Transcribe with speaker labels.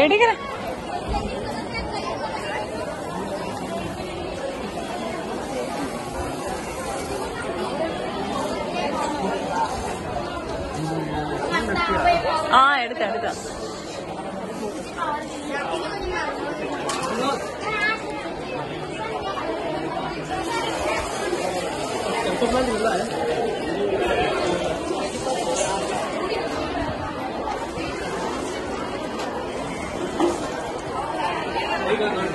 Speaker 1: എടുക്കണ ആ എടുത്ത എടുത്ത.
Speaker 2: ചെറുപ്പം